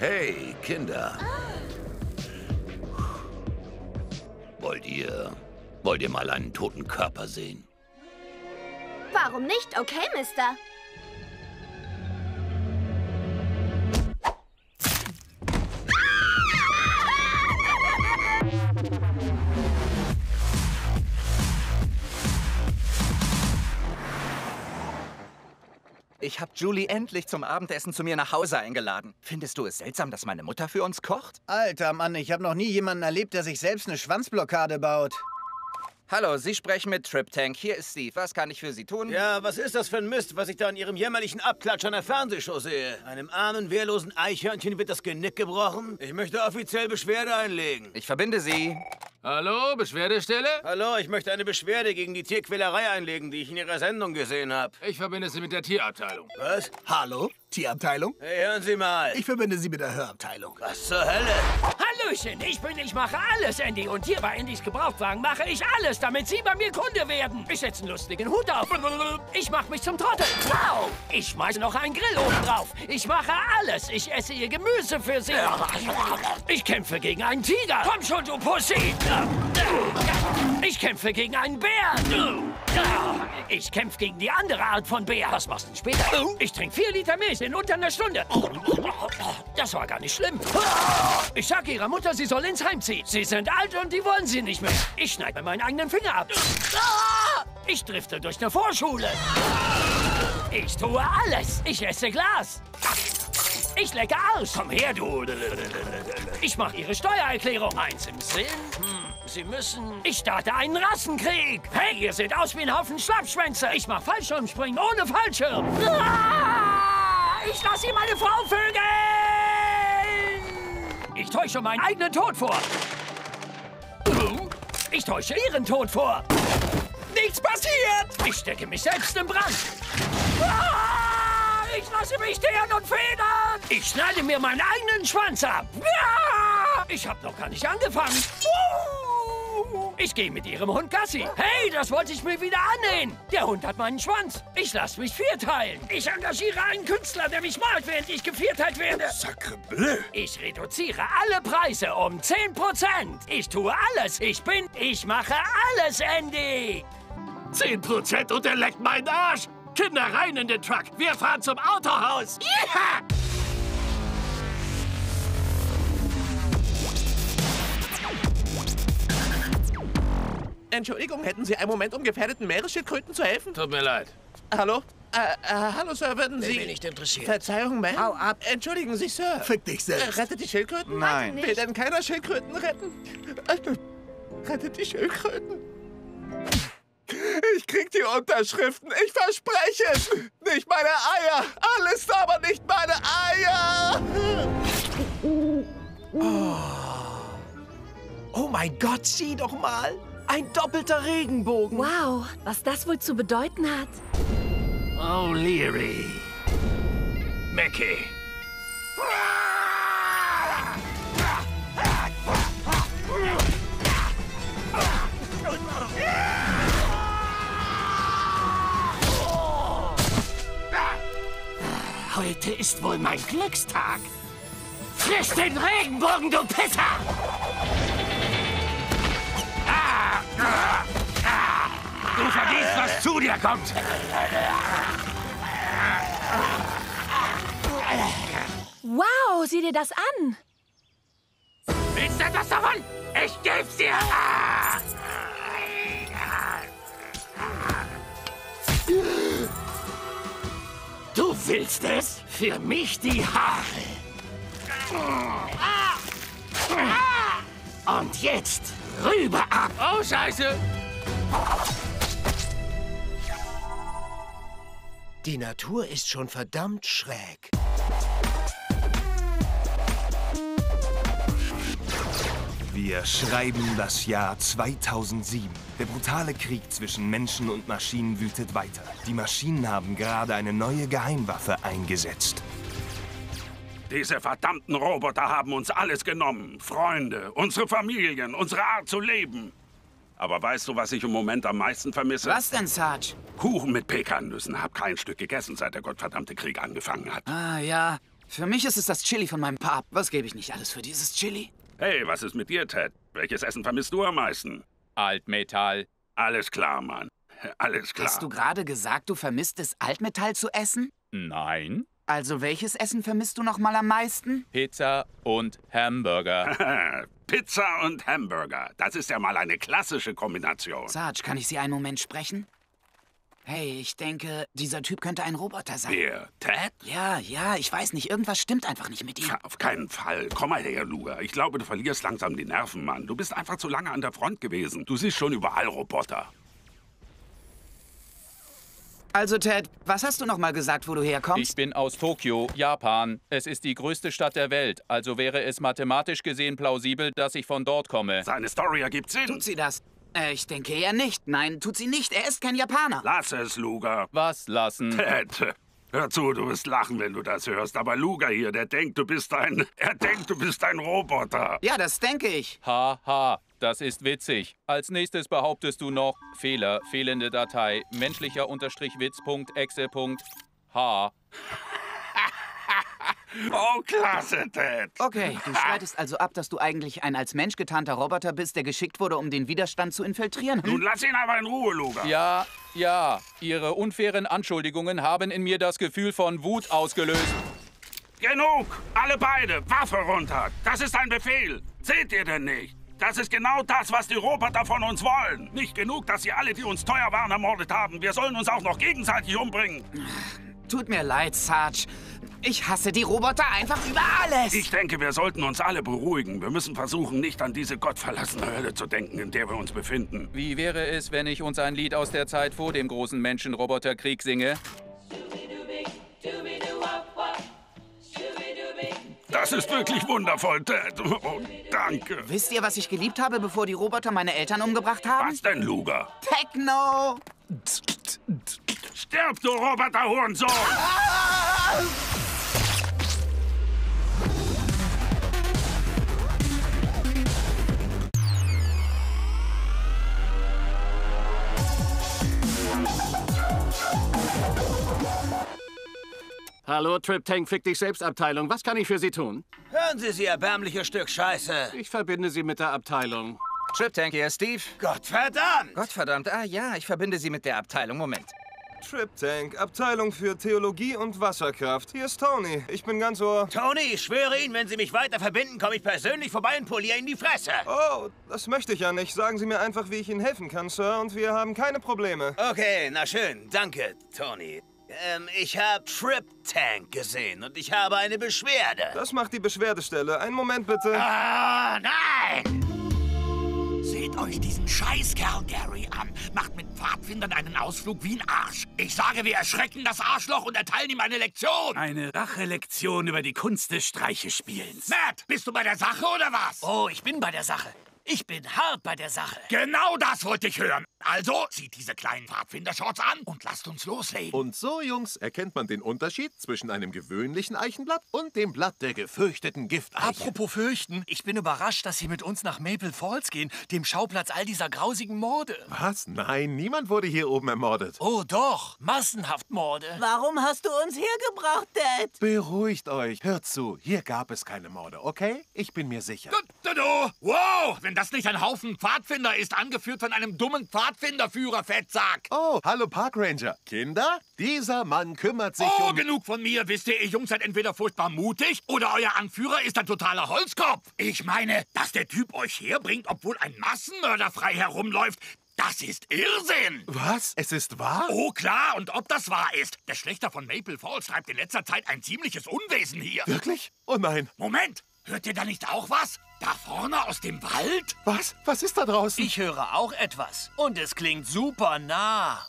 Hey, Kinder. Wollt ihr... Wollt ihr mal einen toten Körper sehen? Warum nicht? Okay, Mister. Ich habe Julie endlich zum Abendessen zu mir nach Hause eingeladen. Findest du es seltsam, dass meine Mutter für uns kocht? Alter Mann, ich habe noch nie jemanden erlebt, der sich selbst eine Schwanzblockade baut. Hallo, Sie sprechen mit Trip Tank. Hier ist Steve. Was kann ich für Sie tun? Ja, was ist das für ein Mist, was ich da in Ihrem jämmerlichen Abklatsch an der Fernsehshow sehe? Einem armen, wehrlosen Eichhörnchen wird das Genick gebrochen? Ich möchte offiziell Beschwerde einlegen. Ich verbinde Sie. Hallo, Beschwerdestelle? Hallo, ich möchte eine Beschwerde gegen die Tierquälerei einlegen, die ich in Ihrer Sendung gesehen habe. Ich verbinde Sie mit der Tierabteilung. Was? Hallo? Tierabteilung? Hey, hören Sie mal. Ich verbinde Sie mit der Hörabteilung. Was zur Hölle? Hallöchen, ich bin Ich mache alles, Andy. Und hier bei Andys Gebrauchtwagen mache ich alles, damit Sie bei mir Kunde werden. Ich setze einen lustigen Hut auf. Ich mache mich zum Trottel. Wow! Ich schmeiße noch einen Grill oben drauf. Ich mache alles. Ich esse Ihr Gemüse für Sie. Ich kämpfe gegen einen Tiger. Komm schon, du Pussy. Ich kämpfe gegen einen Bären. Ich kämpfe gegen die andere Art von Bär. Was machst du denn später? Ich trinke vier Liter Milch in unter einer Stunde. Das war gar nicht schlimm. Ich sag ihrer Mutter, sie soll ins Heim ziehen. Sie sind alt und die wollen sie nicht mehr. Ich schneide mir meinen eigenen Finger ab. Ich drifte durch eine Vorschule. Ich tue alles. Ich esse Glas. Ich lecke Arsch. Komm her, du. Ich mache Ihre Steuererklärung. Eins im Sinn. Hm, Sie müssen... Ich starte einen Rassenkrieg. Hey, ihr seht aus wie ein Haufen Schlappschwänze. Ich mache Fallschirmspringen ohne Fallschirm. Ah, Ich lasse Sie meine Frau vögeln. Ich täusche meinen eigenen Tod vor. Ich täusche Ihren Tod vor. Nichts passiert. Ich stecke mich selbst im Brand. Ah, Ich lasse mich teeren und federn. Ich schneide mir meinen eigenen Schwanz ab. Ja! Ich habe noch gar nicht angefangen. Ich gehe mit Ihrem Hund Gassi. Hey, das wollte ich mir wieder annähen. Der Hund hat meinen Schwanz. Ich lasse mich vierteilen. Ich engagiere einen Künstler, der mich malt, während ich gevierteilt werde. Sacre bleu. Ich reduziere alle Preise um 10%. Ich tue alles. Ich bin, ich mache alles, Andy. 10% und er leckt meinen Arsch! Kinder, rein in den Truck! Wir fahren zum Autohaus! Yeah! Entschuldigung, hätten Sie einen Moment, um gefährdeten Meeresschildkröten zu helfen? Tut mir leid. Hallo? Äh, äh, hallo, Sir, würden Sie... bin nicht interessiert. Verzeihung, Ma'am. Hau ab. Entschuldigen Sie, Sir. Fick dich Äh, selbst. rettet die Schildkröten? Nein. Will denn keiner Schildkröten retten? Äh, rettet die Schildkröten. Ich krieg die Unterschriften, ich verspreche es. Nicht meine Eier, alles aber nicht meine Eier. Oh mein Gott, sieh doch mal! Ein doppelter Regenbogen! Wow, was das wohl zu bedeuten hat. O'Leary. Mickey. Heute ist wohl mein Glückstag. Frisch den Regenbogen, du Pisser! Ah, ah, ah. Du vergisst, was zu dir kommt. Wow, sieh dir das an. Willst du etwas davon? Ich geb's dir! Ah! Du willst es? Für mich die Haare. Und jetzt rüber ab! Oh, Scheiße! Die Natur ist schon verdammt schräg. Wir schreiben das Jahr 2007. Der brutale Krieg zwischen Menschen und Maschinen wütet weiter. Die Maschinen haben gerade eine neue Geheimwaffe eingesetzt. Diese verdammten Roboter haben uns alles genommen. Freunde, unsere Familien, unsere Art zu leben. Aber weißt du, was ich im Moment am meisten vermisse? Was denn, Sarge? Kuchen mit Pekannüssen. Hab kein Stück gegessen, seit der gottverdammte Krieg angefangen hat. Ah, ja. Für mich ist es das Chili von meinem Pap. Was gebe ich nicht alles für dieses Chili? Hey, was ist mit dir, Ted? Welches Essen vermisst du am meisten? Altmetall. Alles klar, Mann. Alles klar. Hast du gerade gesagt, du vermisst es, Altmetall zu essen? Nein. Also welches Essen vermisst du noch mal am meisten? Pizza und Hamburger. Pizza und Hamburger. Das ist ja mal eine klassische Kombination. Sarge, kann ich Sie einen Moment sprechen? Hey, ich denke, dieser Typ könnte ein Roboter sein. Wer? Ted? Ja, ja, ich weiß nicht. Irgendwas stimmt einfach nicht mit ihm. Auf keinen Fall. Komm mal her, Luger. Ich glaube, du verlierst langsam die Nerven, Mann. Du bist einfach zu lange an der Front gewesen. Du siehst schon überall Roboter. Also, Ted, was hast du noch mal gesagt, wo du herkommst? Ich bin aus Tokio, Japan. Es ist die größte Stadt der Welt, also wäre es mathematisch gesehen plausibel, dass ich von dort komme. Seine Story ergibt Sinn. Tut sie das? Äh, ich denke eher nicht. Nein, tut sie nicht. Er ist kein Japaner. Lass es, Luger. Was lassen? Ted, hör zu, du wirst lachen, wenn du das hörst. Aber Luger hier, der denkt, du bist ein... Er denkt, du bist ein Roboter. Ja, das denke ich. Ha, ha. Das ist witzig. Als nächstes behauptest du noch Fehler, fehlende Datei, menschlicher Unterstrich Witz.exe.h. Oh, klasse, Ted. Okay, du streitest also ab, dass du eigentlich ein als Mensch getarnter Roboter bist, der geschickt wurde, um den Widerstand zu infiltrieren. Nun lass ihn aber in Ruhe, Luger. Ja, ja. Ihre unfairen Anschuldigungen haben in mir das Gefühl von Wut ausgelöst. Genug! Alle beide! Waffe runter! Das ist ein Befehl! Seht ihr denn nicht? Das ist genau das, was die Roboter von uns wollen. Nicht genug, dass sie alle, die uns teuer waren, ermordet haben. Wir sollen uns auch noch gegenseitig umbringen. Tut mir leid, Sarge. Ich hasse die Roboter einfach über alles. Ich denke, wir sollten uns alle beruhigen. Wir müssen versuchen, nicht an diese gottverlassene Hölle zu denken, in der wir uns befinden. Wie wäre es, wenn ich uns ein Lied aus der Zeit vor dem großen Menschen-Roboter-Krieg singe? Das ist wirklich wundervoll, Ted. Oh, danke. Wisst ihr, was ich geliebt habe, bevor die Roboter meine Eltern umgebracht haben? Was denn, Luger? Techno! Stirb, du Roboter-Hurensohn! Ah! Hallo, Trip Tank Fick dich selbst Abteilung. Was kann ich für Sie tun? Hören Sie, Sie erbärmliche Stück Scheiße. Ich verbinde Sie mit der Abteilung. Trip Tank hier, Steve. Gottverdammt! Gottverdammt. Ah ja, ich verbinde Sie mit der Abteilung. Moment. Trip Tank, Abteilung für Theologie und Wasserkraft. Hier ist Tony. Ich bin ganz ohr. Tony, ich schwöre Ihnen, wenn Sie mich weiter verbinden, komme ich persönlich vorbei und poliere Ihnen die Fresse. Oh, das möchte ich ja nicht. Sagen Sie mir einfach, wie ich Ihnen helfen kann, Sir, und wir haben keine Probleme. Okay, na schön. Danke, Tony. Ähm, ich habe Trip Tank gesehen und ich habe eine Beschwerde. Das macht die Beschwerdestelle. Einen Moment bitte. Ah, nein! Seht euch diesen Scheißkerl Gary an. Macht mit Pfadfindern einen Ausflug wie ein Arsch. Ich sage, wir erschrecken das Arschloch und erteilen ihm eine Lektion. Eine Rachelektion über die Kunst des Streichespielens. Matt, bist du bei der Sache oder was? Oh, ich bin bei der Sache. Ich bin hart bei der Sache. Genau das wollte ich hören. Also, zieht diese kleinen Pfadfinder-Shorts an und lasst uns loslegen. Und so, Jungs, erkennt man den Unterschied zwischen einem gewöhnlichen Eichenblatt und dem Blatt der gefürchteten Gifteiche. Apropos fürchten, ich bin überrascht, dass Sie mit uns nach Maple Falls gehen, dem Schauplatz all dieser grausigen Morde. Was? Nein, niemand wurde hier oben ermordet. Oh doch, massenhaft Morde. Warum hast du uns hergebracht, Dad? Beruhigt euch. Hört zu, hier gab es keine Morde, okay? Ich bin mir sicher. Du, du, du. Wow, wenn das nicht ein Haufen Pfadfinder ist, angeführt von einem dummen Pfadfinderführer, Fettsack. Oh, hallo Parkranger. Kinder, dieser Mann kümmert sich oh, um... genug von mir. Wisst ihr, ihr Jungs seid entweder furchtbar mutig oder euer Anführer ist ein totaler Holzkopf. Ich meine, dass der Typ euch herbringt, obwohl ein Massenmörder frei herumläuft, das ist Irrsinn! Was? Es ist wahr? Oh klar, und ob das wahr ist. Der Schlechter von Maple Falls treibt in letzter Zeit ein ziemliches Unwesen hier. Wirklich? Oh nein. Moment, hört ihr da nicht auch was? Da vorne aus dem Wald? Was? Was ist da draußen? Ich höre auch etwas. Und es klingt super nah.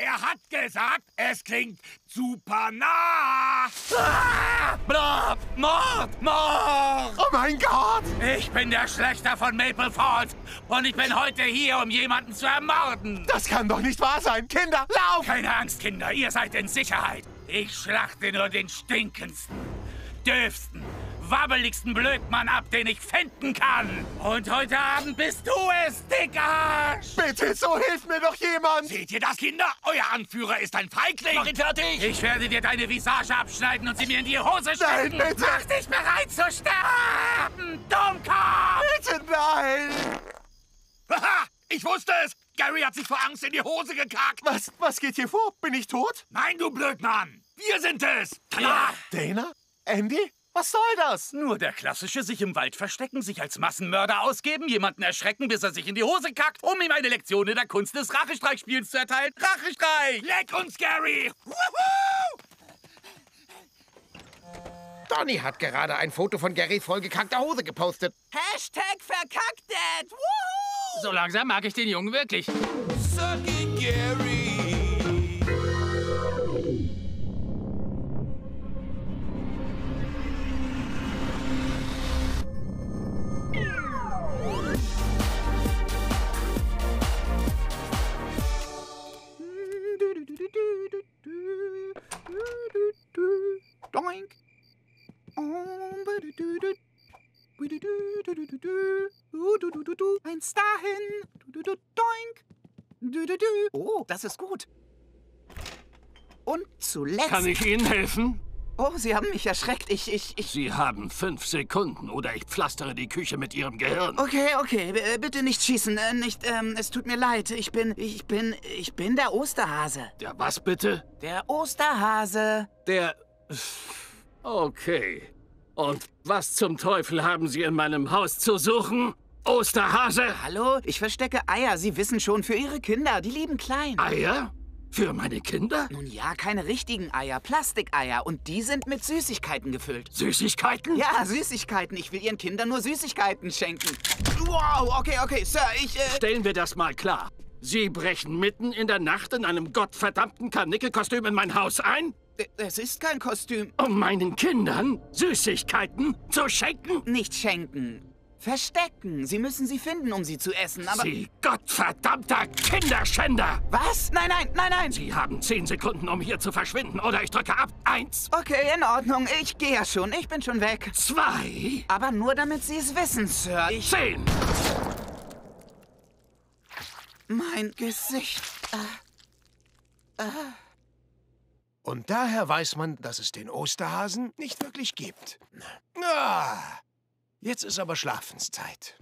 Er hat gesagt, es klingt super nah. Ah! Mord! Mord! Mord! Oh mein Gott! Ich bin der Schlechter von Maple Falls und ich bin heute hier, um jemanden zu ermorden. Das kann doch nicht wahr sein. Kinder, lauf! Keine Angst, Kinder, ihr seid in Sicherheit. Ich schlachte nur den stinkendsten, dürfsten, wabbeligsten Blödmann ab, den ich finden kann. Und heute Abend bist du es, Dickarsch. Bitte, so hilft mir doch jemand. Seht ihr das, Kinder? Euer Anführer ist ein Feigling. Mach ihn fertig. Ich werde dir deine Visage abschneiden und sie mir in die Hose stecken. Nein, bitte. Mach dich bereit zu sterben, Dummkopf. Bitte nein. Haha, ich wusste es. Gary hat sich vor Angst in die Hose gekackt. Was, was geht hier vor? Bin ich tot? Nein, du Blödmann. Wir sind es. Klar. Dana? Andy? Was soll das? Nur der klassische sich im Wald verstecken, sich als Massenmörder ausgeben, jemanden erschrecken, bis er sich in die Hose kackt, um ihm eine Lektion in der Kunst des Rachestreichspiels zu erteilen. Rachestreich! Leck uns, Gary! Donny hat gerade ein Foto von Garys vollgekackter Hose gepostet. Hashtag verkacktet! Woohoo! So langsam mag ich den Jungen wirklich. Sucky Gary. Oh, das ist gut. Und zuletzt. Kann ich Ihnen helfen? Oh, Sie haben mich erschreckt. Ich, ich, ich. Sie haben fünf Sekunden oder ich pflastere die Küche mit Ihrem Gehirn. Okay, okay, b- äh, bitte nicht schießen. Äh, nicht, ähm, es tut mir leid. Ich bin, ich bin, ich bin der Osterhase. Der was bitte? Der Osterhase. Der. Okay. Und was zum Teufel haben Sie in meinem Haus zu suchen? Osterhase? Hallo, ich verstecke Eier. Sie wissen schon, für Ihre Kinder. Die lieben klein. Eier? Für meine Kinder? Nun ja, keine richtigen Eier, Plastikeier. Und die sind mit Süßigkeiten gefüllt. Süßigkeiten? Ja, Süßigkeiten. Ich will Ihren Kindern nur Süßigkeiten schenken. Wow, okay, okay, Sir, ich, äh... Stellen wir das mal klar. Sie brechen mitten in der Nacht in einem gottverdammten Karnickelkostüm in mein Haus ein? Es ist kein Kostüm. Um meinen Kindern Süßigkeiten zu schenken? Nicht schenken. Verstecken. Sie müssen sie finden, um sie zu essen, aber... Sie gottverdammter Kinderschänder! Was? Nein, nein, nein, nein! Sie haben zehn Sekunden, um hier zu verschwinden, oder ich drücke ab. Eins. Okay, in Ordnung. Ich gehe ja schon. Ich bin schon weg. Zwei. Aber nur, damit Sie es wissen, Sir. Ich... Zehn. Mein Gesicht. Äh. Äh. Und daher weiß man, dass es den Osterhasen nicht wirklich gibt. Ah, jetzt ist aber Schlafenszeit.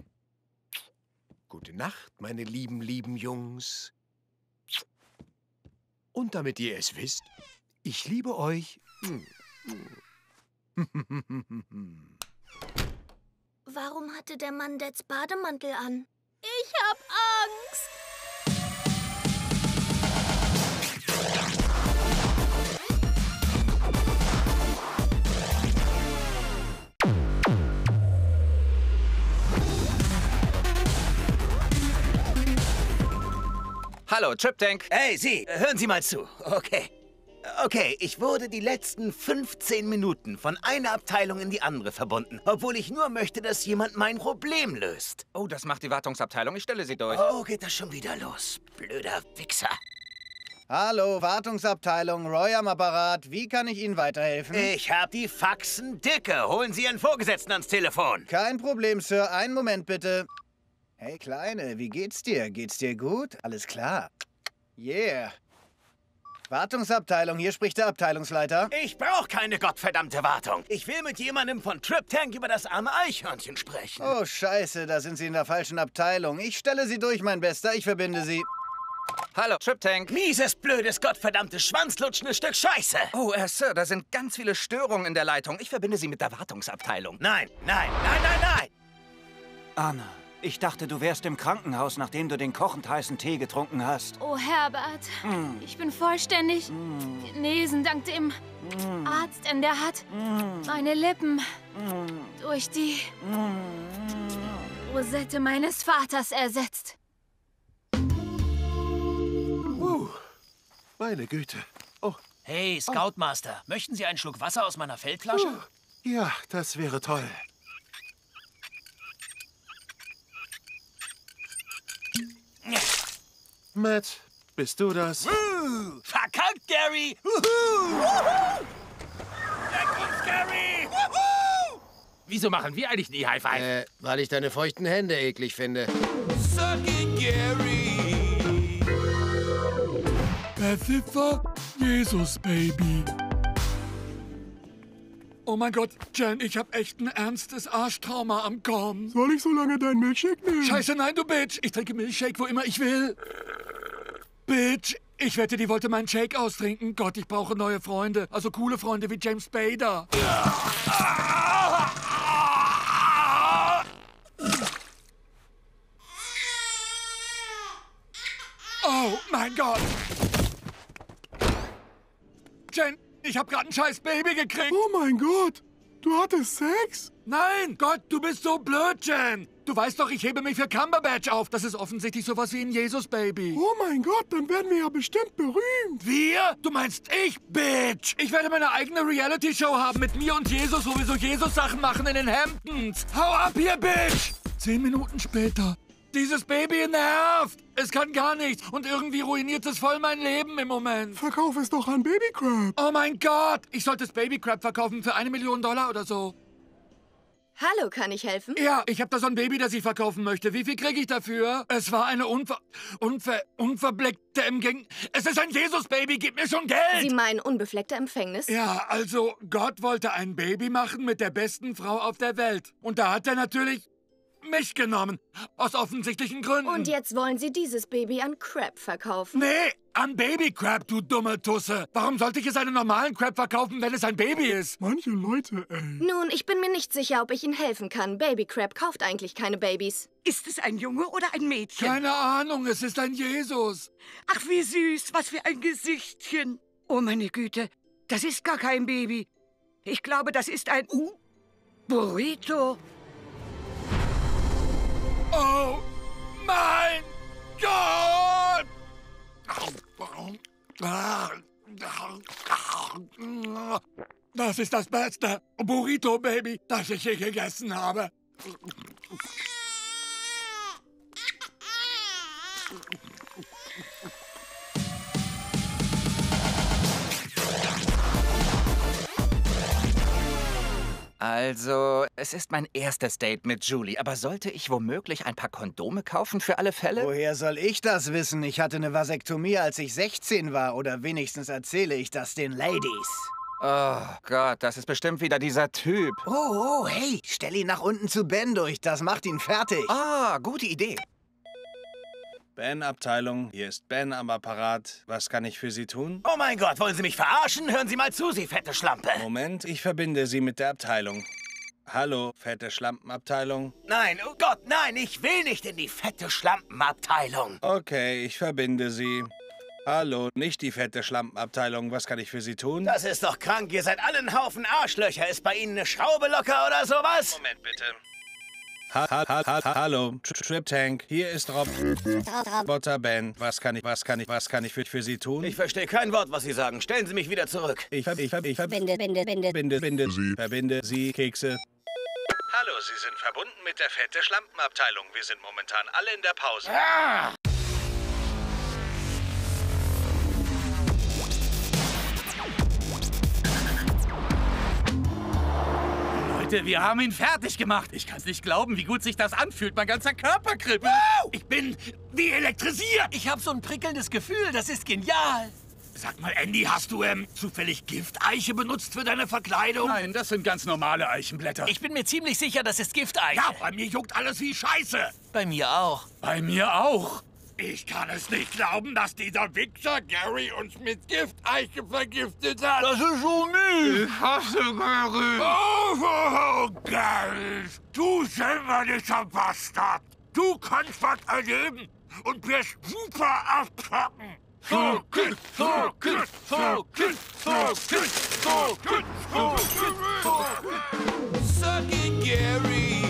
Gute Nacht, meine lieben, lieben Jungs. Und damit ihr es wisst, ich liebe euch. Warum hatte der Mann Dads Bademantel an? Ich hab Angst. Hallo, Trip Tank. Hey, Sie, hören Sie mal zu. Okay. Okay, ich wurde die letzten 15 Minuten von einer Abteilung in die andere verbunden, obwohl ich nur möchte, dass jemand mein Problem löst. Oh, das macht die Wartungsabteilung. Ich stelle sie durch. Oh, geht das schon wieder los? Blöder Wichser. Hallo, Wartungsabteilung, Roy am Apparat. Wie kann ich Ihnen weiterhelfen? Ich hab die Faxen dicke. Holen Sie Ihren Vorgesetzten ans Telefon. Kein Problem, Sir. Einen Moment bitte. Hey, Kleine, wie geht's dir? Geht's dir gut? Alles klar. Yeah. Wartungsabteilung, hier spricht der Abteilungsleiter. Ich brauche keine gottverdammte Wartung. Ich will mit jemandem von Trip Tank über das arme Eichhörnchen sprechen. Oh, scheiße, da sind Sie in der falschen Abteilung. Ich stelle Sie durch, mein Bester. Ich verbinde Sie. Hallo, Trip Tank. Mieses, blödes, gottverdammtes, schwanzlutschendes Stück Scheiße. Oh, äh, Sir, da sind ganz viele Störungen in der Leitung. Ich verbinde Sie mit der Wartungsabteilung. Nein, nein, nein, nein, nein! Anna, ich dachte, du wärst im Krankenhaus, nachdem du den kochend heißen Tee getrunken hast. Oh, Herbert. Mm. Ich bin vollständig genesen dank dem Arzt in der Hat. Meine Lippen durch die Rosette meines Vaters ersetzt. Uh, meine Güte. Oh, Hey, Scoutmaster, möchten Sie einen Schluck Wasser aus meiner Feldflasche? ja, das wäre toll. Matt, bist du das? Uh, verkackt, Gary! Wuhu! Wuhu! Uns, Gary! Wuhu! Wieso machen wir eigentlich nie High Five? Äh, weil ich deine feuchten Hände eklig finde. Sucky Gary. Pfeffer, Jesus, Baby. Oh mein Gott, Jen, ich hab echt ein ernstes Arschtrauma am Kommen. Soll ich so lange deinen Milchshake nehmen? Scheiße, nein, du Bitch. Ich trinke Milchshake, wo immer ich will. Bitch, ich wette, die wollte meinen Shake austrinken. Gott, ich brauche neue Freunde. Also coole Freunde wie James Bader. Oh mein Gott. Jen, ich hab grad ein scheiß Baby gekriegt. Oh mein Gott. Du hattest Sex? Nein, Gott, du bist so blöd, Jen. Du weißt doch, ich hebe mich für Cumberbatch auf. Das ist offensichtlich sowas wie ein Jesus-Baby. Oh mein Gott, dann werden wir ja bestimmt berühmt. Wir? Du meinst ich, Bitch? Ich werde meine eigene Reality-Show haben mit mir und Jesus, wo wir so Jesus-Sachen machen in den Hamptons. Hau ab hier, Bitch! Zehn Minuten später. Dieses Baby nervt. Es kann gar nichts. Und irgendwie ruiniert es voll mein Leben im Moment. Verkauf es doch an Babycrab. Oh mein Gott. Ich sollte das Babycrab verkaufen für eine Million Dollar oder so. Hallo, kann ich helfen? Ja, ich habe da so ein Baby, das ich verkaufen möchte. Wie viel kriege ich dafür? Es war eine unver... unver... unverbleckte Empfängnis. Es ist ein Jesus-Baby, gib mir schon Geld! Sie meinen unbefleckte Empfängnis? Ja, also Gott wollte ein Baby machen mit der besten Frau auf der Welt. Und da hat er natürlich mich genommen. Aus offensichtlichen Gründen. Und jetzt wollen Sie dieses Baby an Crab verkaufen? Nee, an Babycrab, du dumme Tusse. Warum sollte ich es einen normalen Crab verkaufen, wenn es ein Baby ist? Manche Leute, ey. Nun, ich bin mir nicht sicher, ob ich Ihnen helfen kann. Babycrab kauft eigentlich keine Babys. Ist es ein Junge oder ein Mädchen? Keine Ahnung, es ist ein Jesus. Ach, wie süß, was für ein Gesichtchen. Oh, meine Güte, das ist gar kein Baby. Ich glaube, das ist ein Burrito. Oh mein Gott! Das ist das beste Burrito-Baby, das ich je gegessen habe. Also, es ist mein erstes Date mit Julie, aber sollte ich womöglich ein paar Kondome kaufen für alle Fälle? Woher soll ich das wissen? Ich hatte eine Vasektomie, als ich 16 war. Oder wenigstens erzähle ich das den Ladies. Oh Gott, das ist bestimmt wieder dieser Typ. Oh, oh, hey, stell ihn nach unten zu Ben durch. Das macht ihn fertig. Ah, gute Idee. Ben-Abteilung, hier ist Ben am Apparat. Was kann ich für Sie tun? Oh mein Gott, wollen Sie mich verarschen? Hören Sie mal zu, Sie fette Schlampe. Moment, ich verbinde Sie mit der Abteilung. Hallo, fette Schlampenabteilung. Nein, oh Gott, nein, ich will nicht in die fette Schlampenabteilung. Okay, ich verbinde Sie. Hallo, nicht die fette Schlampenabteilung. Was kann ich für Sie tun? Das ist doch krank. Ihr seid alle ein Haufen Arschlöcher. Ist bei Ihnen eine Schraube locker oder sowas? Moment bitte. Ha, ha, ha, ha, hallo, Trip Tank. Hier ist Rob. Roboter Ben. Was kann ich, was kann ich, was kann ich für, für Sie tun? Ich verstehe kein Wort, was Sie sagen. Stellen Sie mich wieder zurück. Ich hab, ich hab, ich hab. Binde, binde, binde. Binde, binde Sie. Verbinde Sie, Kekse. Hallo, Sie sind verbunden mit der fette Schlampenabteilung. Wir sind momentan alle in der Pause. Ah! Leute, wir haben ihn fertig gemacht. Ich kann's nicht glauben, wie gut sich das anfühlt. Mein ganzer Körper kribbelt. Ich bin wie elektrisiert. Ich habe so ein prickelndes Gefühl. Das ist genial. Sag mal, Andy, hast du ähm, zufällig Gifteiche benutzt für deine Verkleidung? Nein, das sind ganz normale Eichenblätter. Ich bin mir ziemlich sicher, das ist Gifteiche. Ja, bei mir juckt alles wie Scheiße. Bei mir auch. Bei mir auch. Ich kann es nicht glauben, dass dieser Wichser Gary uns mit Gifteiche vergiftet hat. Das ist so mies. Ich hasse Gary. Oh, oh, oh Gary. Du schämmerlicher Bastard. Du kannst was erleben und wirst super abpacken. So gut, so gut, so gut, so gut, so gut, so gut, so gut. Sucky Gary.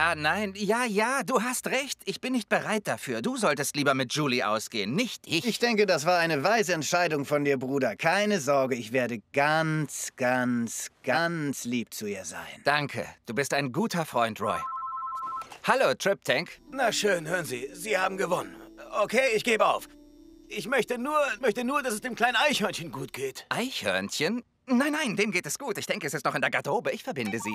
Ja, nein, ja, ja, du hast recht. Ich bin nicht bereit dafür. Du solltest lieber mit Julie ausgehen, nicht ich. Ich denke, das war eine weise Entscheidung von dir, Bruder. Keine Sorge, ich werde ganz, ganz, ganz lieb zu ihr sein. Danke. Du bist ein guter Freund, Roy. Hallo, Trip Tank. Na schön, hören Sie, Sie haben gewonnen. Okay, ich gebe auf. Ich möchte nur, möchte nur, dass es dem kleinen Eichhörnchen gut geht. Eichhörnchen? Nein, nein, dem geht es gut. Ich denke, es ist noch in der Garderobe. Ich verbinde sie.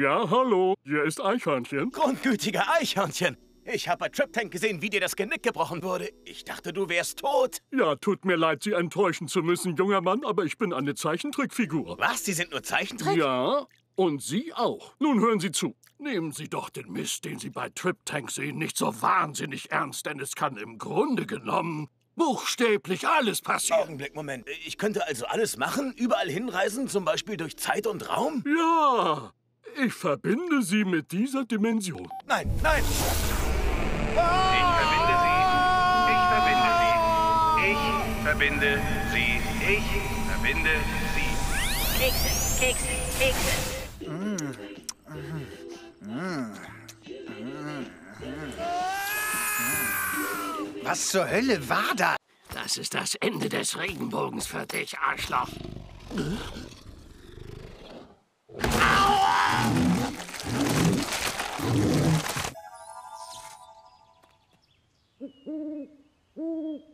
Ja, hallo, hier ist Eichhörnchen. Grundgütiger Eichhörnchen. Ich habe bei Trip Tank gesehen, wie dir das Genick gebrochen wurde. Ich dachte, du wärst tot. Ja, tut mir leid, Sie enttäuschen zu müssen, junger Mann, aber ich bin eine Zeichentrickfigur. Was? Sie sind nur Zeichentrick? Ja, und Sie auch. Nun hören Sie zu. Nehmen Sie doch den Mist, den Sie bei Trip Tank sehen, nicht so wahnsinnig ernst, denn es kann im Grunde genommen buchstäblich alles passieren. Augenblick, Moment. Ich könnte also alles machen? Überall hinreisen, zum Beispiel durch Zeit und Raum? Ja, ich verbinde Sie mit dieser Dimension. Nein, nein! Ich verbinde Sie. Ich verbinde Sie. Ich verbinde Sie. Ich verbinde Sie. Kekse, Kekse, Kekse. Was zur Hölle war das? Das ist das Ende des Regenbogens für dich, Arschloch. Mm-hmm.